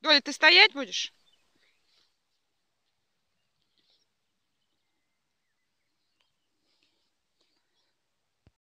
Доля, ты стоять будешь?